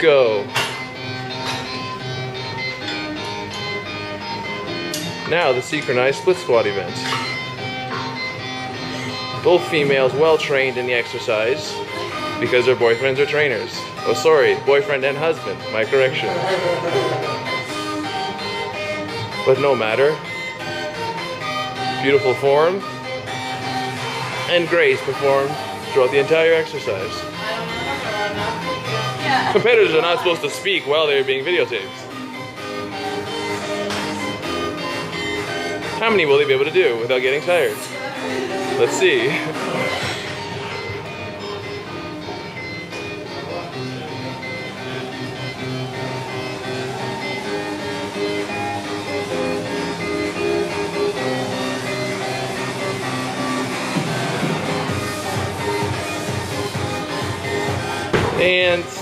Go. Now the synchronized split squat event. Both females well trained in the exercise because their boyfriends are trainers. Oh sorry, boyfriend and husband, my correction. But no matter. Beautiful form and grace performed throughout the entire exercise. Competitors are not supposed to speak while they're being videotaped. How many will they be able to do without getting tired? Let's see. And